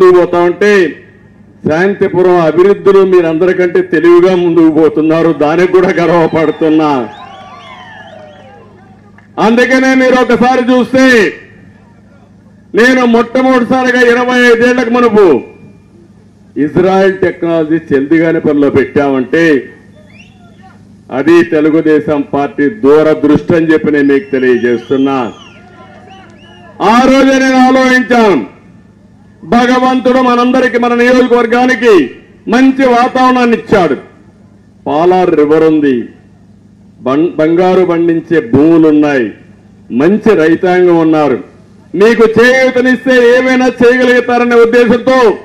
ముందుకు పోతా ఉంటే శాంతిపురం అభివృద్ధిలో మీరందరికంటే తెలివిగా ముందుకు పోతున్నారు. దానికి కూడా గర్వపడుతున్నా. అందుకనే మీరు ఒకసారి చూస్తే నేను మొట్టమొదటిసారిగా ఇరవై ఐదేళ్ళకు మనపు ఇజ్రాయెల్ టెక్నాలజీ చెల్దిగానిపల్లిలో పెట్టామంటే అది తెలుగుదేశం పార్టీ దూరదృష్టి అని చెప్పి నేను మీకు తెలియజేస్తున్నా. ఆ రోజే నేను ఆలోచించాను. భగవంతుడు మనందరికి మన నియోజకవర్గానికి మంచి వాతావరణాన్ని ఇచ్చాడు. పాలార్ రివర్ ఉంది. బం- బంగారు పండించే భూములున్నాయి. మంచి రైతాంగం ఉన్నారు. మీకు చేయూతనిస్తే ఏమైనా చేయగలుగుతారనే ఉద్దేశంతో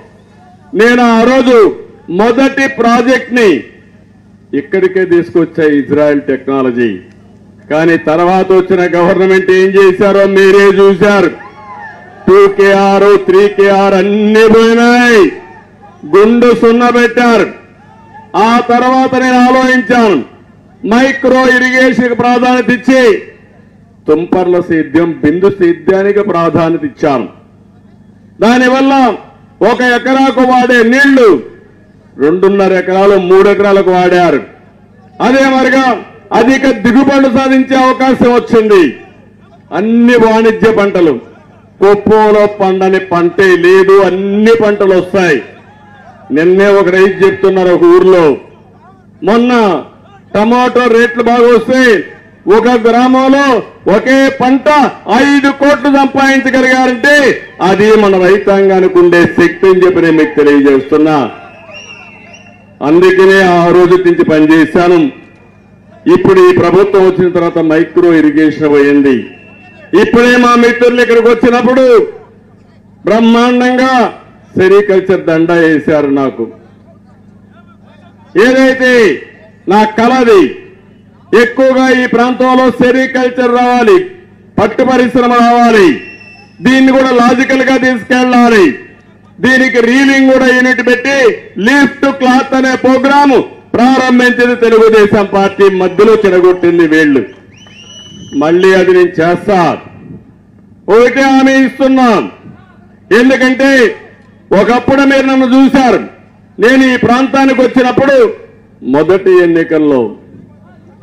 నేను ఆ రోజు మొదటి ప్రాజెక్ట్ని ఇక్కడికే తీసుకొచ్చా ఇజ్రాయెల్ టెక్నాలజీ. కానీ తర్వాత వచ్చిన గవర్నమెంట్ ఏం చేశారో మీరే చూశారు. టూ కేఆర్ త్రీ కేఆర్ అన్ని పోయినాయి. గుండు సున్న పెట్టారు. ఆ తర్వాత నేను ఆలోచించాను. మైక్రో ఇరిగేషన్ ప్రాధాన్యత ఇచ్చి తుంపర్ల సేద్యం బిందు సేద్యానికి ప్రాధాన్యత ఇచ్చాను. దానివల్ల ఒక ఎకరాకు వాడే నీళ్ళు రెండున్నర ఎకరాలు మూడు ఎకరాలకు వాడారు. అదే మరిగా అధిక దిగుబడులు సాధించే అవకాశం వచ్చింది. అన్ని వాణిజ్య పంటలు. కుప్పంలో పండని పంటే లేదు అన్ని పంటలు వస్తాయి. నిన్నే ఒక రైతు చెప్తున్నారు ఒక ఊర్లో మొన్న టమాటో రేట్లు బాగా వస్తాయి. ఒక గ్రామంలో ఒకే పంట ఐదు కోట్లు సంపాదించగలిగారంటే అది మన రైతాంగానికి ఉండే శక్తి అని చెప్పి నేను మీకు తెలియజేస్తున్నా. అందుకనే ఆ రోజు నుంచి పనిచేశాను. ఇప్పుడు ఈ ప్రభుత్వం వచ్చిన తర్వాత మైక్రో ఇరిగేషన్ పోయింది. ఇప్పుడే మా మిత్రులు ఇక్కడికి వచ్చినప్పుడు బ్రహ్మాండంగా సెరికల్చర్ దండ వేశారు నాకు. ఏదైతే నా కలది ఎక్కువగా ఈ ప్రాంతంలో సెరికల్చర్ రావాలి పట్టు పరిశ్రమ రావాలి దీన్ని కూడా లాజికల్గా తీసుకెళ్ళాలి. దీనికి రీలింగ్ కూడా యూనిట్ పెట్టి లిఫ్ట్ క్లాత్ అనే ప్రోగ్రాము ప్రారంభించింది తెలుగుదేశం పార్టీ మధ్యలో చెడగొట్టింది వీళ్ళు. మళ్ళీ అది నేను చేస్తా. ఒకటే హామీ ఇస్తున్నాను ఎందుకంటే ఒకప్పుడు మీరు నన్ను చూశారు. నేను ఈ ప్రాంతానికి వచ్చినప్పుడు మొదటి ఎన్నికల్లో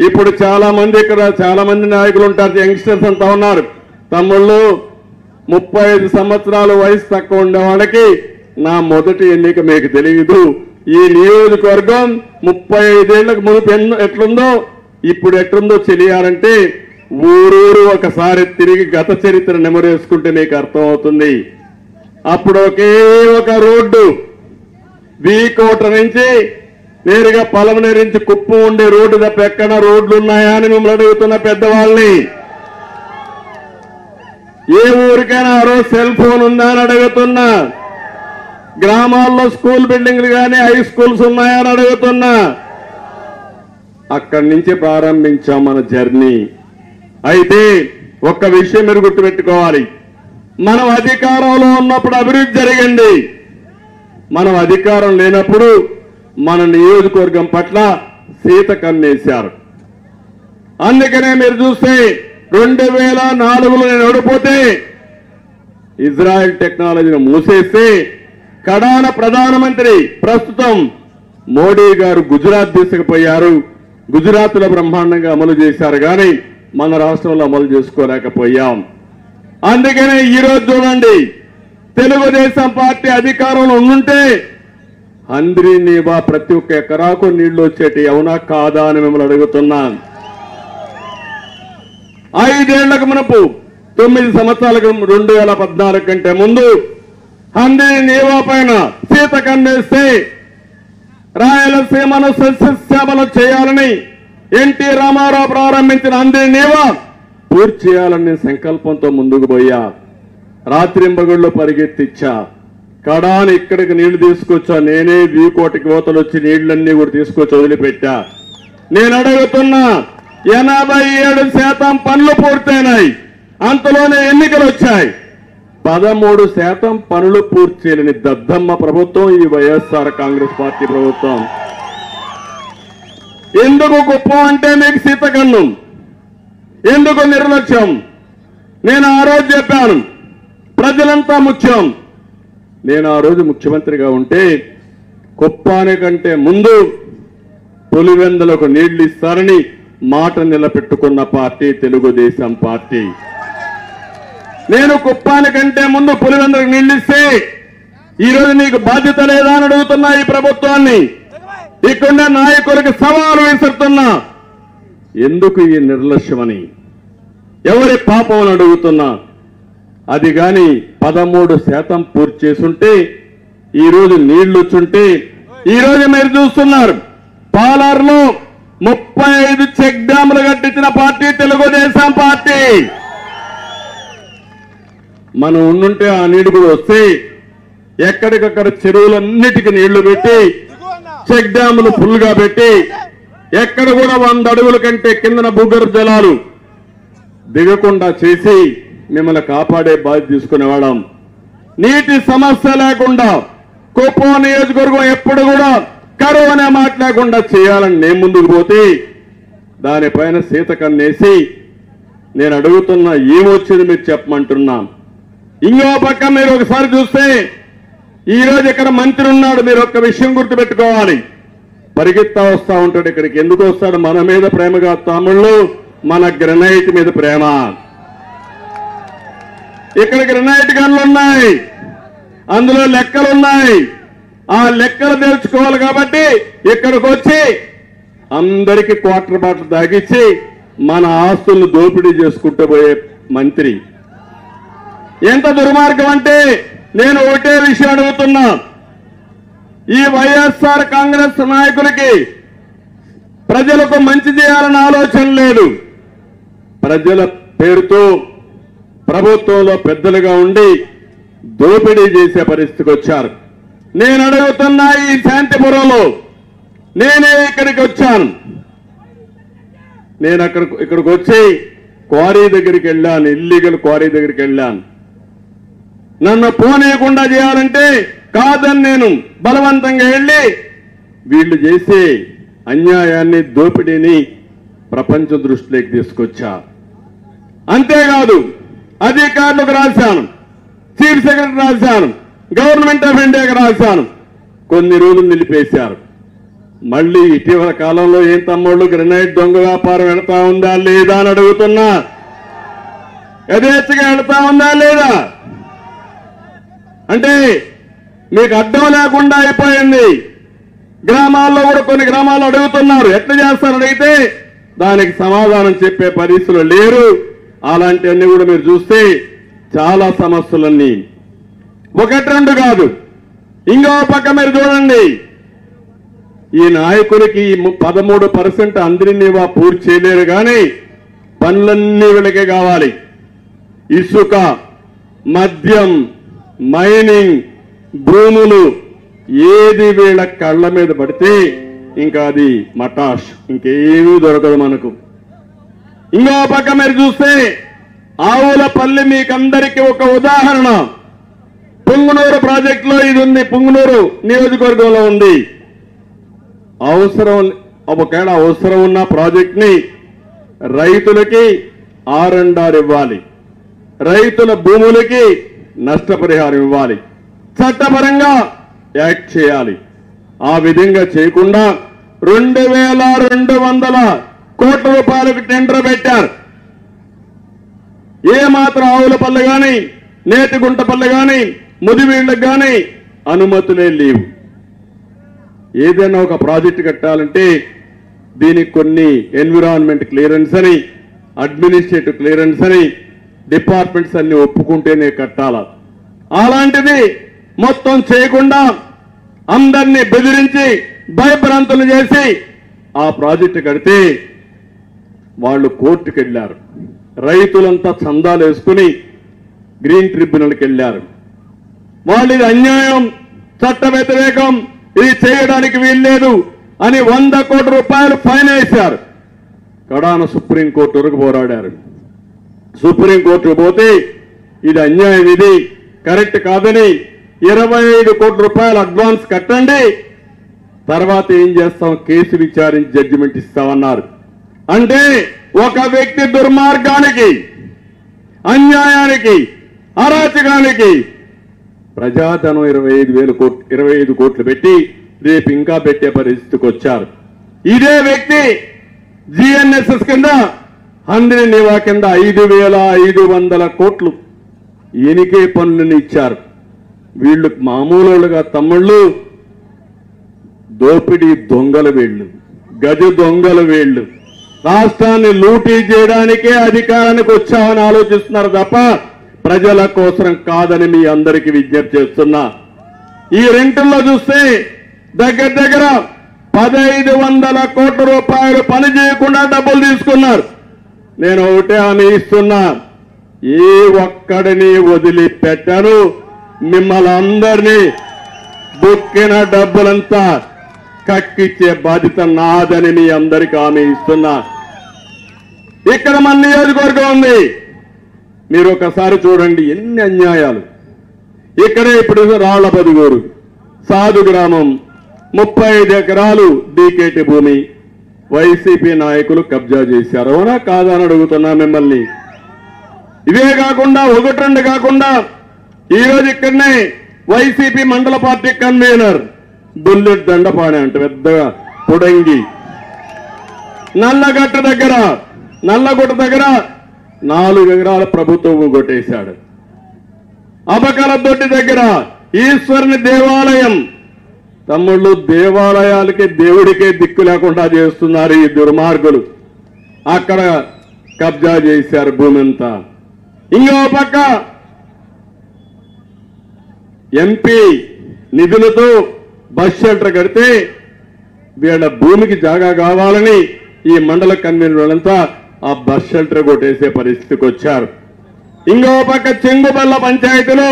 ఇప్పుడు చాలా మంది ఇక్కడ చాలా మంది నాయకులు ఉంటారు యంగ్స్టర్స్ అంతా ఉన్నారు. తమ్ముళ్ళు ముప్పై ఐదు సంవత్సరాల వయసు తక్కువ ఉండే వాళ్ళకి నా మొదటి ఎన్నిక మీకు తెలియదు. ఈ నియోజకవర్గం ముప్పై ఐదేళ్ళకు మునుపు ఎన్నో ఎట్లుందో ఇప్పుడు ఎట్లుందో తెలియాలంటే ఊరూరు ఒకసారి తిరిగి గత చరిత్ర నెమరేసుకుంటే మీకు అర్థమవుతుంది. అప్పుడు ఒకే ఒక రోడ్డు. వీకోట నుంచి నేరుగా పలమనేరు నుంచి కుప్పం ఉండే రోడ్డు తప్ప ఎక్కడ రోడ్లు ఉన్నాయా అని మిమ్మల్ని అడుగుతున్న పెద్దవాళ్ళని. ఏ ఊరికైనా ఆ రోజు సెల్ ఫోన్ ఉందా అని అడుగుతున్నా. గ్రామాల్లో స్కూల్ బిల్డింగ్లు కానీ హై స్కూల్స్ ఉన్నాయా అని అడుగుతున్నా. అక్కడి నుంచి ప్రారంభించాం మన జర్నీ. అయితే ఒక్క విషయం మీరు గుర్తుపెట్టుకోవాలి. మనం అధికారంలో ఉన్నప్పుడు అభివృద్ధి జరిగింది. మనం అధికారం లేనప్పుడు మన నియోజకవర్గం పట్ల సీత కన్నేశారు. అందుకనే మీరు చూస్తే రెండు వేల నాలుగులో నేను ఓడిపోతే ఇజ్రాయెల్ టెక్నాలజీని మూసేస్తే కడాన ప్రధానమంత్రి ప్రస్తుతం మోడీ గారు గుజరాత్ తీసుకుపోయారు. గుజరాత్లో బ్రహ్మాండంగా అమలు చేశారు. కానీ మన రాష్ట్రంలో అమలు చేసుకోలేకపోయాం. అందుకనే ఈ రోజు చూడండి తెలుగుదేశం పార్టీ అధికారంలో ఉండుంటే అందరి నీవా ప్రతి ఒక్క ఎకరాకు నీళ్ళు వచ్చేటి అవునా కాదా అని మిమ్మల్ని అడుగుతున్నాను ఐదేళ్ళకు మనపు తొమ్మిది సంవత్సరాలకు రెండు వేల పద్నాలుగు కంటే ముందు అందరి నీవా పైన సీత కన్నేస్తే రాయలసీమను సస్యశ్యామలు చేయాలని ఎన్టీ రామారావు ప్రారంభించిన అందరినీవా పూర్తి చేయాలనే సంకల్పంతో ముందుకు పోయా. రాత్రింబగుళ్ళు పరిగెత్తిచ్చా. కడాని ఇక్కడికి నీళ్ళు తీసుకొచ్చా. నేనే వీకోటికి ఓతలు వచ్చి నీళ్ళన్నీ కూడా తీసుకొచ్చి వదిలిపెట్టా. నేను అడుగుతున్నా ఎనభై ఏడు శాతం పనులు పూర్తయినాయి. అంతలోనే ఎన్నికలు వచ్చాయి. పదమూడు శాతం పనులు పూర్తి చేయలేని దద్దమ్మ ప్రభుత్వం ఈ వైఎస్ఆర్ కాంగ్రెస్ పార్టీ ప్రభుత్వం. ఎందుకు కుప్పం అంటే మీకు శీతకన్నం ఎందుకు నిర్లక్ష్యం? నేను ఆ రోజు చెప్పాను ప్రజలంతా ముఖ్యం. నేను ఆ రోజు ముఖ్యమంత్రిగా ఉంటే కుప్పానికంటే ముందు పులివెందులకు నీళ్ళు ఇస్తారని మాట నిలబెట్టుకున్న పార్టీ తెలుగుదేశం పార్టీ. నేను కుప్పానికంటే ముందు పులివెందులకు నీళ్ళు ఇస్తే ఈరోజు నీకు బాధ్యత లేదా అని అడుగుతున్నా ఈ ప్రభుత్వాన్ని. ఇక్కడ నాయకులకు సవాలు విసురుతున్నా. ఎందుకు ఈ నిర్లక్ష్యమని? ఎవరి పాపం అని అడుగుతున్నా? అది కానీ పదమూడు శాతం పూర్తి చేసుంటే ఈరోజు నీళ్ళు వచ్చుంటే ఈ మీరు చూస్తున్నారు పాలార్లో ముప్పై ఐదు చెక్ డ్యాములు కట్టించిన పార్టీ తెలుగుదేశం పార్టీ. మనం ఉండుంటే ఆ నీళ్ళు కూడా వస్తే ఎక్కడికక్కడ చెరువులన్నిటికీ నీళ్ళు పెట్టి చెక్ డ్యాములు ఫుల్గా పెట్టి ఎక్కడ కూడా వంద అడుగుల కంటే కిందన భూగర్భ జలాలు దిగకుండా చేసి మిమ్మల్ని కాపాడే బాధ్యత తీసుకునేవాళ్ళం నీటి సమస్య లేకుండా కుప్పం నియోజకవర్గం ఎప్పుడు కూడా కరువు అనే మాట లేకుండా చేయాలని నేను ముందుకు పోతే దానిపైన సీత కన్నేసి నేను అడుగుతున్నా ఏమొచ్చింది మీరు చెప్పమంటున్నా. ఇంకో పక్క మీరు ఒకసారి చూస్తే ఈ రోజు ఇక్కడ మంత్రి ఉన్నాడు మీరు ఒక్క విషయం గుర్తుపెట్టుకోవాలి. పరిగెత్తా వస్తా ఉంటాడు ఇక్కడికి. ఎందుకు వస్తాడు? మన మీద ప్రేమగా తమిళ్ళు మన గ్రనైట్ మీద ప్రేమ. ఇక్కడ గ్రనైట్ గన్లు ఉన్నాయి. అందులో లెక్కలు ఉన్నాయి. ఆ లెక్కలు తెలుసుకోవాలి కాబట్టి ఇక్కడికి వచ్చి అందరికీ క్వార్టర్ బాటలు తాగిచ్చి మన ఆస్తులను దోపిడీ చేసుకుంటూ పోయే మంత్రి. ఎంత దుర్మార్గం అంటే నేను ఒకటే విషయం అడుగుతున్నా. ఈ వైఎస్ఆర్ కాంగ్రెస్ నాయకులకి ప్రజలకు మంచి చేయాలన్న ఆలోచన లేదు. ప్రజల పేరుతో ప్రభుత్వంలో పెద్దలుగా ఉండి దోపిడీ చేసే పరిస్థితికి వచ్చారు. నేను అడుగుతున్నా ఈ శాంతిపురంలో నేనే ఇక్కడికి వచ్చాను. నేను అక్కడ ఇక్కడికి వచ్చి క్వారీ దగ్గరికి వెళ్ళాను ఇల్లీగల్ క్వారీ దగ్గరికి వెళ్ళాను. నన్ను పోనీయకుండా చేయాలంటే కాదని నేను బలవంతంగా వెళ్ళి వీళ్ళు చేసే అన్యాయాన్ని దోపిడీని ప్రపంచ దృష్టిలోకి తీసుకొచ్చా? అంతేకాదు అధికారులకు రాశాను చీఫ్ సెక్రటరీ రాశాను గవర్నమెంట్ ఆఫ్ ఇండియాకి రాశాను కొన్ని రోజులు నిలిపేశారు. మళ్ళీ ఇటీవల కాలంలో ఏం తమ్ముళ్ళు గ్రెనైట్ దొంగ వ్యాపారం వెళతా ఉందా లేదా అని అడుగుతున్నా? యథేచ్ఛగా వెళతా ఉందా లేదా? అంటే మీకు అర్థం లేకుండా అయిపోయింది. గ్రామాల్లో కూడా కొన్ని గ్రామాలు అడుగుతున్నారు. ఎట్లా చేస్తారు అడిగితే దానికి సమాధానం చెప్పే పరిస్థితులు లేరు. అలాంటివన్నీ కూడా మీరు చూస్తే చాలా సమస్యలన్నీ. ఒకటి రెండు కాదు. ఇంకో పక్క మీరు చూడండి. ఈ నాయకులకి పదమూడు పర్సెంట్ అందరినీ వా పూర్తి చేయలేరు కానీ పనులన్నీ వీళ్ళకే కావాలి. ఇసుక మద్యం మైనింగ్ భూములు ఏది వీళ్ళ కళ్ళ మీద పడితే ఇంకా అది మటాష్ ఇంకేమీ దొరకదు మనకు. ఇంకో పక్క మీరు చూస్తే ఆవులపల్లి మీకందరికీ ఒక ఉదాహరణ. పుంగునూరు ప్రాజెక్టులో ఇది ఉంది పుంగునూరు నియోజకవర్గంలో ఉంది. అవసరం ఒకవేళ అవసరం ఉన్న ప్రాజెక్ట్ని రైతులకి ఆర్ అండ్ ఆర్ ఇవ్వాలి. రైతుల భూములకి నష్టపరిహారం ఇవ్వాలి. చట్టపరంగా యాక్ట్ చేయాలి. ఆ విధంగా చేయకుండా రెండు వేల రెండు వందల కోట్ల రూపాయలకు టెండర్ పెట్టారు. ఏ మాత్రం ఆవుల పల్లె కానీ నేతిగుంట పల్లె కానీ ముదివీళ్ళకు కానీ అనుమతులే లేవు. ఏదైనా ఒక ప్రాజెక్ట్ కట్టాలంటే దీనికి కొన్ని ఎన్విరాన్మెంట్ క్లియరెన్స్ అని అడ్మినిస్ట్రేటివ్ క్లియరెన్స్ అని డిపార్ట్మెంట్స్ అన్ని ఒప్పుకుంటేనే కట్టాల? అలాంటిది మొత్తం చేయకుండా అందరినీ బెదిరించి భయభ్రాంతులు చేసి ఆ ప్రాజెక్టు కడితే వాళ్ళు కోర్టుకు వెళ్ళారు రైతులంతా చందాలు వేసుకుని గ్రీన్ ట్రిబ్యునల్కి వెళ్ళారు. వాళ్ళు ఇది అన్యాయం చట్ట వ్యతిరేకం ఇది చేయడానికి వీల్లేదు అని వంద కోట్ల రూపాయలు ఫైన్ వేశారు. కడాన సుప్రీంకోర్టు వరకు పోరాడారు. సుప్రీంకోర్టుకు పోతే ఇది అన్యాయం ఇది. కరెక్ట్ కాదని ఇరవై ఐదు కోట్ల రూపాయలు అడ్వాన్స్ కట్టండి. తర్వాత ఏం చేస్తాం? కేసు విచారించి జడ్జిమెంట్ ఇస్తామన్నారు. అంటే ఒక వ్యక్తి దుర్మార్గానికి అన్యాయానికి అరాచకానికి ప్రజాధనం ఇరవై ఐదు వేలు కోట్లు ఇరవై ఐదు కోట్లు పెట్టి రేపు ఇంకా పెట్టే పరిస్థితికి వచ్చారు. ఇదే వ్యక్తి జిఎన్ఎస్ఎస్ కింద హంద్రి నివా కింద ఐదు వేల ఐదు వందల కోట్లు ఎనికే పన్నుని ఇచ్చారు. వీళ్ళు మామూలుగా తమ్ముళ్ళు దోపిడీ దొంగల వీళ్ళు గజ దొంగల వీళ్ళు. రాష్ట్రాన్ని లూటీ చేయడానికే అధికారానికి వచ్చామని ఆలోచిస్తున్నారు తప్ప ప్రజల కోసం కాదని మీ అందరికీ విజ్ఞప్తి చేస్తున్నా. ఈ రెంటుల్లో చూస్తే దగ్గర దగ్గర పదహైదు వందల కోట్ల రూపాయలు పని చేయకుండా డబ్బులు తీసుకున్నారు. నేను ఒకటే హామీ ఇస్తున్నా. ఏ ఒక్కడిని వదిలిపెట్టను. మిమ్మల్ని అందరినీ బుక్కిన డబ్బులంతా కక్కిచ్చే బాధ్యత నాదని మీ అందరికి హామీ ఇస్తున్నా. ఇక్కడ మన నియోజకవర్గం ఉంది. మీరు ఒకసారి చూడండి ఎన్ని అన్యాయాలు. ఇక్కడే ఇప్పుడు రాళ్ళ బదుగూరు సాధు గ్రామం ముప్పై ఐదు ఎకరాలు డీకేటి భూమి. వైసీపీ నాయకులు కబ్జా చేశారు. అవునా కాదా అని అడుగుతున్నా మిమ్మల్ని. ఇవే కాకుండా ఒకటి రెండు కాకుండా ఈ రోజు ఇక్కడనే వైసీపీ మండల పార్టీ కన్వీనర్ బుల్లెట్ దండపాణి అంట పెద్దగా పొడంగి. నల్లగట్ట దగ్గర నల్లగుట్ట దగ్గర నాలుగు ఎకరాల ప్రభుత్వం కొట్టేశాడు. అబకరదొడ్డి దగ్గర ఈశ్వరుని దేవాలయం తమ్ముళ్ళు దేవాలయాలకి దేవుడికే దిక్కు లేకుండా చేస్తున్నారు ఈ దుర్మార్గులు. అక్కడ కబ్జా చేశారు భూమి అంతా ఇంకో పక్క ఎంపీ నిధులతో బస్ షెల్టర్ కడితే వీళ్ళ భూమికి జాగా కావాలని ఈ మండల కన్వీనర్లంతా ఆ బస్ షెల్టర్ కొట్టేసే పరిస్థితికి వచ్చారు. ఇంకో పక్క చెంగుబల్ల పంచాయతీలో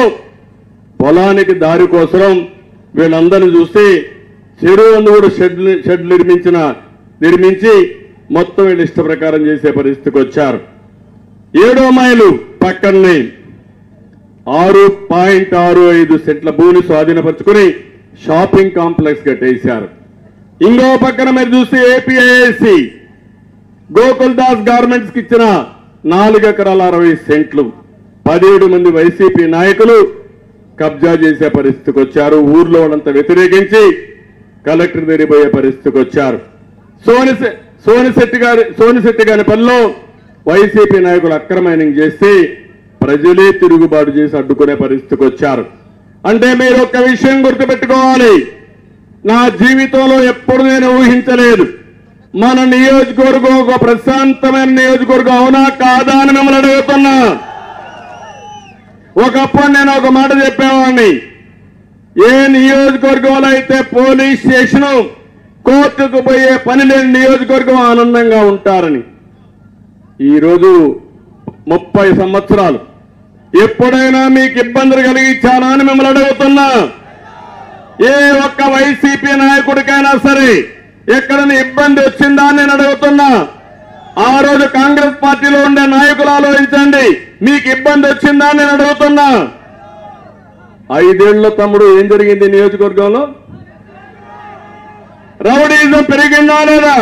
పొలానికి దారి కోసం వీళ్ళందరిని చూస్తే చెరువులను కూడా షెడ్ షెడ్ నిర్మించిన నిర్మించి మొత్తం వీళ్ళు ఇష్ట ప్రకారం చేసే పరిస్థితికి వచ్చారు. ఏడో మైలు పక్కనే ఆరు పాయింట్ ఆరు ఐదు సెట్ల భూమిని స్వాధీనపరుచుకుని షాపింగ్ కాంప్లెక్స్ కట్టేశారు. ఇంకో పక్కన మీరు చూస్తే ఏపీఐఏసి గోకుల్ దాస్ గార్మెంట్స్కి ఇచ్చిన నాలుగు ఎకరాల అరవై సెంట్లు పదిహేడు మంది వైసీపీ నాయకులు కబ్జా చేసే పరిస్థితికి వచ్చారు ఊర్లో ఉన్నంత వ్యతిరేకించి కలెక్టర్ తెరిపోయే పరిస్థితికి వచ్చారు. సోని సోనిశెట్టి గారి సోనిశెట్టి గారి పనిలో వైసీపీ నాయకులు అక్రమైనింగ్ చేసి ప్రజలే తిరుగుబాటు చేసి అడ్డుకునే పరిస్థితికి వచ్చారు. అంటే మీరు ఒక్క విషయం గుర్తుపెట్టుకోవాలి. నా జీవితంలో ఎప్పుడు నేను ఊహించలేదు. మన నియోజకవర్గం ఒక ప్రశాంతమైన నియోజకవర్గం అవునా కాదా అని మిమ్మల్ని అడుగుతున్నా. ఒకప్పుడు నేను ఒక మాట చెప్పేవాడిని. ఏ నియోజకవర్గంలో అయితే పోలీస్ స్టేషన్ కోర్టుకు పోయే పని లేని నియోజకవర్గం ఆనందంగా ఉంటారని. ఈరోజు ముప్పై సంవత్సరాలు. ఎప్పుడైనా మీకు ఇబ్బందులు కలిగించానా అని మిమ్మల్ని అడుగుతున్నా. ఏ ఒక్క వైసీపీ నాయకుడికైనా సరే ఎక్కడైనా ఇబ్బంది వచ్చిందా అని నేను అడుగుతున్నా. ఆ రోజు కాంగ్రెస్ పార్టీలో ఉండే నాయకులు ఆలోచించండి. మీకు ఇబ్బంది వచ్చిందా నేను అడుగుతున్నా. ఐదేళ్ళ తమ్ముడు ఏం జరిగింది నియోజకవర్గంలో? రౌడీజం పెరిగిందా లేదా?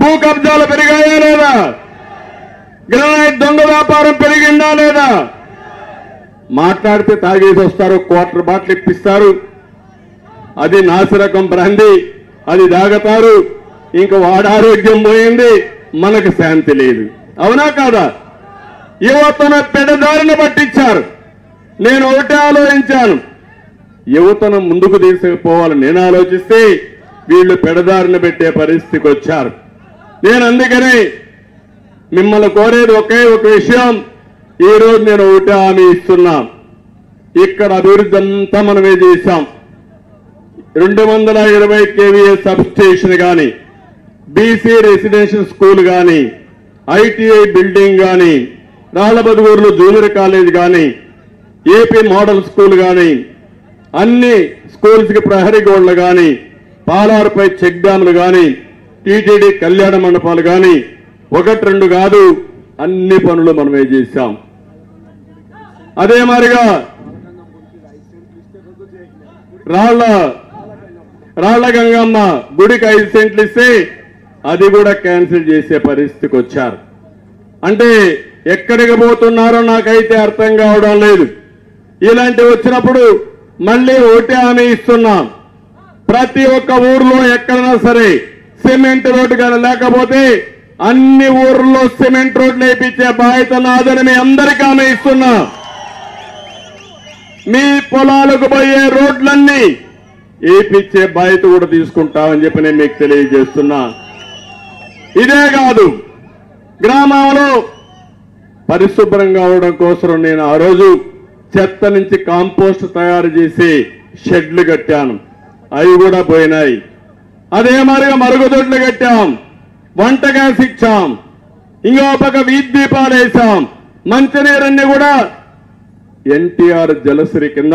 భూ కబ్జాలు పెరిగాయా లేదా? గ్రనైట్ దొంగ వ్యాపారం పెరిగిందా లేదా? మాట్లాడితే తాగేసి వస్తారు క్వార్టర్ బాటిల్ ఇప్పిస్తారు. అది నాసిరకం బ్రాంది అది తాగతారు ఇంక వాడ ఆరోగ్యం పోయింది మనకు శాంతి లేదు. అవునా కాదా? యువతను పెడదారిని పట్టించారు. నేను ఒకటే ఆలోచించాను. యువతను ముందుకు తీసుకుపోవాలని నేను ఆలోచిస్తే వీళ్ళు పెడదారిని పెట్టే పరిస్థితికి వచ్చారు. నేను అందుకనే మిమ్మల్ని కోరేది ఒకే ఒక విషయం. ఈరోజు రోజు నేను ఒకటే హామీ ఇస్తున్నా. ఇక్కడ అభివృద్ధి అంతా మనమే చేశాం. రెండు వందల ఇరవై కేవీఏ సబ్ స్టేషన్ కానీ బీసీ రెసిడెన్షియల్ స్కూల్ కానీ ఐటీఐ బిల్డింగ్ కానీ రాళ్ళబదుగూరులో జూనియర్ కాలేజ్ కానీ ఏపీ మోడల్ స్కూల్ కానీ అన్ని స్కూల్స్కి ప్రహరీ గోడలు కానీ పాలారుపై చెక్ డ్యాములు కానీ టీటీడీ కళ్యాణ మండపాలు కానీ ఒకటి రెండు కాదు అన్ని పనులు మనమే చేశాం. అదే మారిగా రాళ్ళ రాళ్ళ గంగమ్మ గుడికి ఐదు సెంట్లు ఇస్తే అది కూడా క్యాన్సిల్ చేసే పరిస్థితికి వచ్చారు. అంటే ఎక్కడికి పోతున్నారో నాకైతే అర్థం కావడం లేదు. ఇలాంటివి వచ్చినప్పుడు మళ్ళీ ఒకటే హామీ ఇస్తున్నాం. ప్రతి ఒక్క ఊర్లో ఎక్కడైనా సరే సిమెంట్ రోడ్డు కానీ లేకపోతే అన్ని ఊర్లో సిమెంట్ రోడ్లు వేయించే బాధ్యత నాదని మీ అందరికీ ఆమె ఇస్తున్నా. మీ పొలాలకు పోయే రోడ్లన్నీ వేయించే బాధ్యత కూడా తీసుకుంటామని చెప్పి నేను మీకు తెలియజేస్తున్నా. ఇదే కాదు గ్రామంలో పరిశుభ్రంగా అవడం కోసం నేను ఆ రోజు చెత్త నుంచి కాంపోస్ట్ తయారు చేసి షెడ్లు కట్టాను. అవి కూడా పోయినాయి. అదే మరిగా మరుగుదొడ్లు కట్టాం. వంట గ్యాస్ ఇచ్చాం. ఇంకో పక్క వీధి దీపాలు వేసాం. మంచినీరన్నీ కూడా ఎన్టీఆర్ జలశ్రీ కింద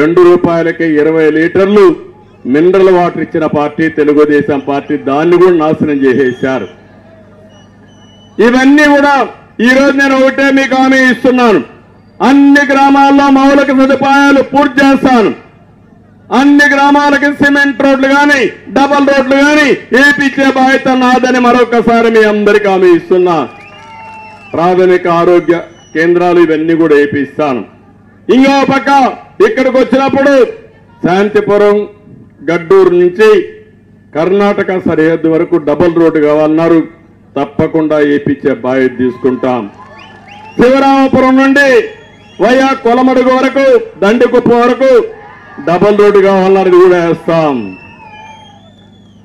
రెండు రూపాయలకి ఇరవై లీటర్లు మినరల్ వాటర్ ఇచ్చిన పార్టీ తెలుగుదేశం పార్టీ దాన్ని కూడా నాశనం చేసేశారు. ఇవన్నీ కూడా ఈ నేను ఒకటే మీకు హామీ ఇస్తున్నాను. అన్ని గ్రామాల్లో మౌలిక సదుపాయాలు పూర్తి చేస్తాను. అన్ని గ్రామాలకి సిమెంట్ రోడ్లు కానీ డబల్ రోడ్లు కానీ ఏపిచ్చే బాధ్యత నాదని మరొకసారి మీ అందరికీ హామీ ఇస్తున్నా. ప్రాథమిక ఆరోగ్య కేంద్రాలు ఇవన్నీ కూడా వేపిస్తాను ఇంకో పక్క ఇక్కడికి వచ్చినప్పుడు శాంతిపురం గడ్డూరు నుంచి కర్ణాటక సరిహద్దు వరకు డబుల్ రోడ్డు కావాలన్నారు. తప్పకుండా ఏపించే బాధ్యత తీసుకుంటాం. శివరామపురం నుండి వయా కొలమడుగు వరకు దండికుప్ప వరకు డబల్ రోడ్డు కావాలన్నది కూడా వేస్తాం.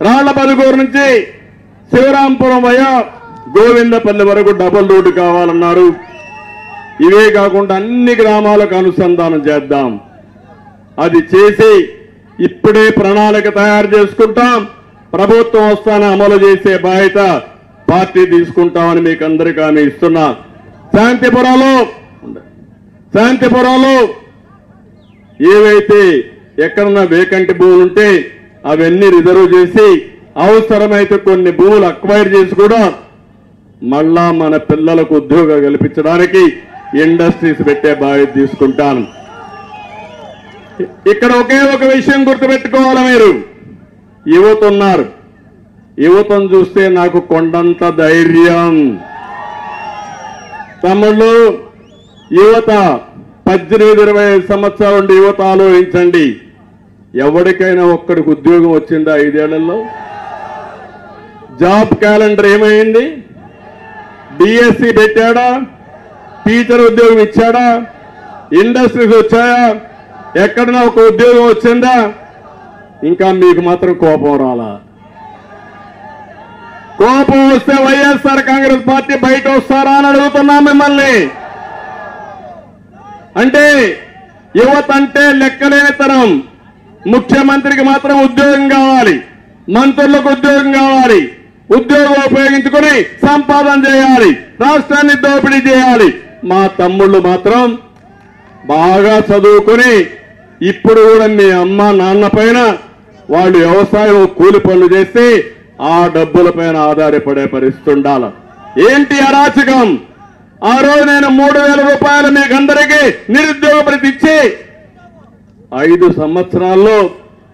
రాళ్ళ పదుగూరు నుంచి శివరాంపురం వయ గోవిందపల్లి వరకు డబల్ రోడ్డు కావాలన్నారు. ఇవే కాకుండా అన్ని గ్రామాలకు అనుసంధానం చేద్దాం. అది చేసి ఇప్పుడే ప్రణాళిక తయారు చేసుకుంటాం. ప్రభుత్వం వస్తానే అమలు చేసే బాధ్యత పార్టీ తీసుకుంటామని మీకు అందరికీ ఆమె ఇస్తున్నా. శాంతిపురంలో శాంతిపురంలో ఏవైతే ఎక్కడన్నా వేకంటి భూములు ఉంటే అవన్నీ రిజర్వ్ చేసి అవసరమైతే కొన్ని భూములు అక్వైర్ చేసి కూడా మళ్ళా మన పిల్లలకు ఉద్యోగం కల్పించడానికి ఇండస్ట్రీస్ పెట్టే బాధ్యత తీసుకుంటాను. ఇక్కడ ఒకే ఒక విషయం గుర్తుపెట్టుకోవాలి మీరు. యువత ఉన్నారు యువతను చూస్తే నాకు కొండంత ధైర్యం. తమ్ముళ్ళు యువత పద్దెనిమిది ఇరవై ఐదు సంవత్సరాల నుండి యువత ఆలోచించండి. ఎవరికైనా ఒక్కడికి ఉద్యోగం వచ్చిందా ఐదేళ్ళలో? జాబ్ క్యాలెండర్ ఏమైంది? డిఎస్సి పెట్టాడా? టీచర్ ఉద్యోగం ఇచ్చాడా? ఇండస్ట్రీస్ వచ్చాయా? ఎక్కడన్నా ఒక ఉద్యోగం వచ్చిందా? ఇంకా మీకు మాత్రం కోపం రాలా. కోపం వస్తే వైఎస్ఆర్ కాంగ్రెస్ పార్టీ బయట వస్తారా అని అడుగుతున్నా మిమ్మల్ని. అంటే యువత అంటే లెక్కలేని తరం ముఖ్యమంత్రికి మాత్రం ఉద్యోగం కావాలి. మంత్రులకు ఉద్యోగం కావాలి. ఉద్యోగం ఉపయోగించుకుని సంపాదన చేయాలి. రాష్ట్రాన్ని దోపిడీ చేయాలి. మా తమ్ముళ్ళు మాత్రం బాగా చదువుకుని ఇప్పుడు కూడా మీ అమ్మ నాన్న పైన వాళ్ళు వ్యవసాయం కూలి పనులు చేసి ఆ డబ్బుల పైన ఆధారపడే పరిస్థితుండాల ఏంటి అరాచకం? ఆ రోజు నేను మూడు వేల రూపాయలు మీకు అందరికీ నిరుద్యోగ భృతి ఇచ్చి ఐదు సంవత్సరాల్లో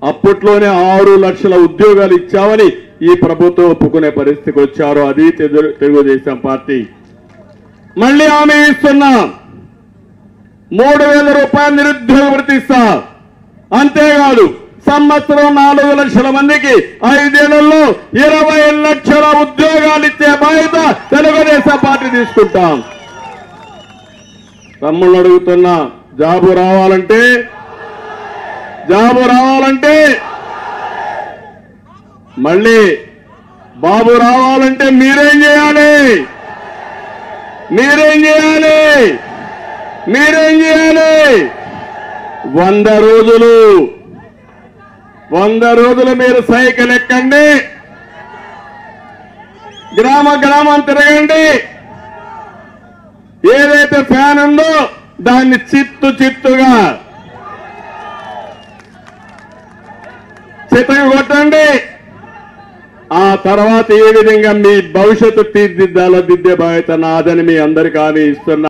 అప్పట్లోనే ఆరు లక్షల ఉద్యోగాలు ఇచ్చామని ఈ ప్రభుత్వం ఒప్పుకునే పరిస్థితికి వచ్చారు. అది తెలు- తెలుగుదేశం పార్టీ. మళ్ళీ ఆమె ఇస్తున్నా. మూడు వేల రూపాయలు నిరుద్యోగ భృతి ఇస్తా. అంతేకాదు సంవత్సరం నాలుగు లక్షల మందికి ఐదేళ్ళలో ఇరవై లక్షల ఉద్యోగాలు ఇచ్చే బాధ్యత తెలుగుదేశం పార్టీ తీసుకుంటాం. తమ్ముళ్ళు అడుగుతున్న జాబు రావాలంటే? జాబు రావాలంటే? మళ్ళీ బాబు రావాలంటే మీరేం చేయాలి? మీరేం చేయాలి? మీరేం చేయాలి? వంద రోజులు వంద రోజులు మీరు సైకిల్ ఎక్కండి. గ్రామ గ్రామం తిరగండి. ఏదైతే ఫ్యాన్ ఉందో దాన్ని చిత్తు చిత్తుగా చిత్తగా కొట్టండి. ఆ తర్వాత ఏ విధంగా మీ భవిష్యత్తు తీర్చిదిద్దాలో దిద్దే బాధ్యత నాదని మీ అందరికీ హామీ ఇస్తున్నా